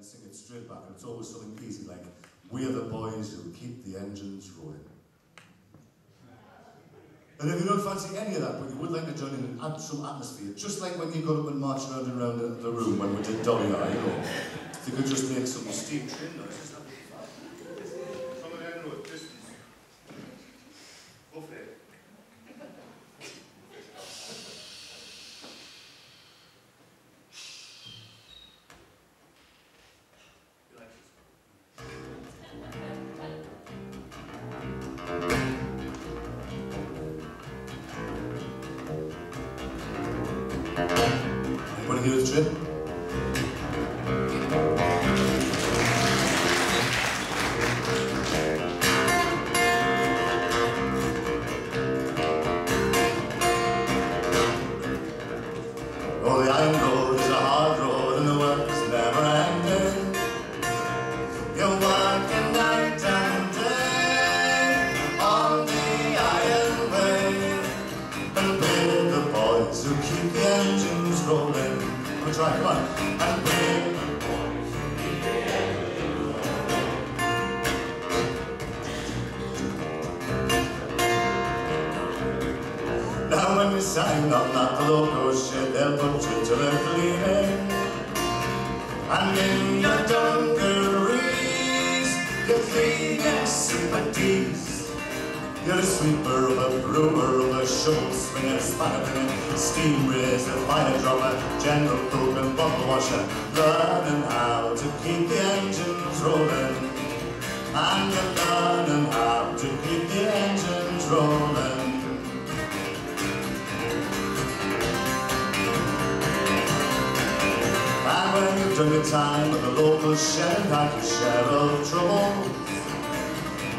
and sing it straight back, and it's always something easy like, We're the boys who keep the engines rolling. And if you don't fancy any of that, but you would like to join in and add some atmosphere, just like when you got up and marched around and around the, room when we did Dolly I, you know, if you could just make some steam train noises. Wanna give it a try? keep the engines rolling. We're trying one. And we're Now when we sang on that local shit, they'll put you to the bleeding. And in your dungarees, your three next sympathies. You're the sweeper of a brewer of a shovel swinger, spanner pinner, steam raiser, fire drummer, general cook and bottle washer, learning how to keep the engines rolling. And you're learning how to keep the engines rolling. And when you've done your time at the loco shed, like a share of trouble,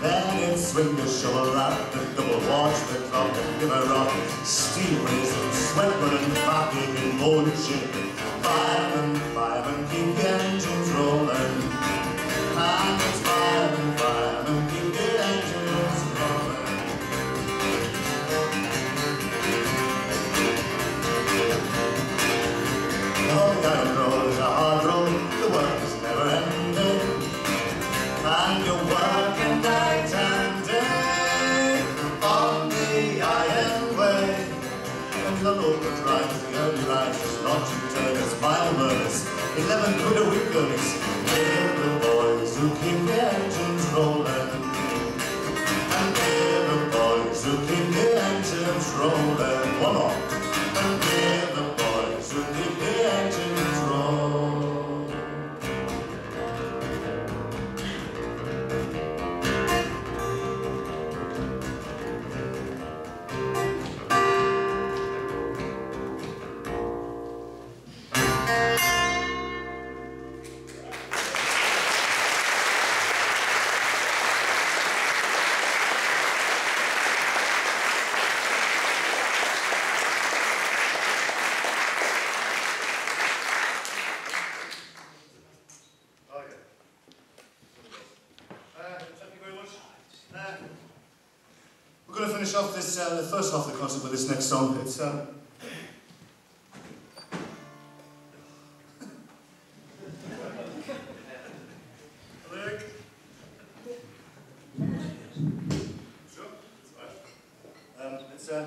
Then it swing the shovel at the double watch the clock and give a rock. Steam raising, sweat burning, backing and bone shaking. The local drives, the early risers, launching mile burners, 11 quid a week earnings. They're the boys who keep the engines rolling. And they're the boys who keep the engines rolling. One more. Finish off this, uh, the first half of the concert with this next song. It's, um. Um, it's, uh,